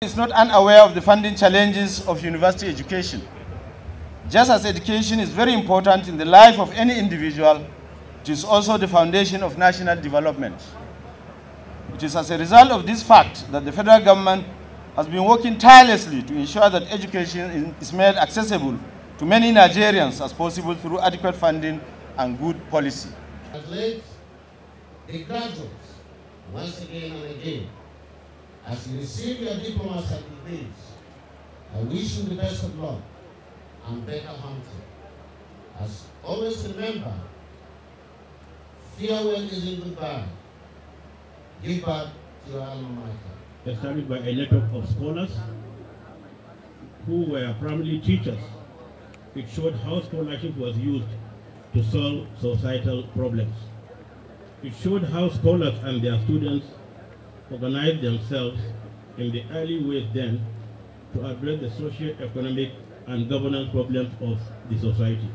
is not unaware of the funding challenges of university education. Just as education is very important in the life of any individual, it is also the foundation of national development. It is as a result of this fact that the federal government has been working tirelessly to ensure that education is made accessible to many Nigerians as possible through adequate funding and good policy. Congratulate the graduates once again and again. As you receive your diplomas and degrees, I wish you the best of luck and better hunting. As always remember, farewell isn't goodbye. Give back to your alma mater. established by a network of scholars who were primarily teachers. It showed how scholarship was used to solve societal problems. It showed how scholars and their students organized themselves in the early ways then to address the socio-economic and governance problems of the society.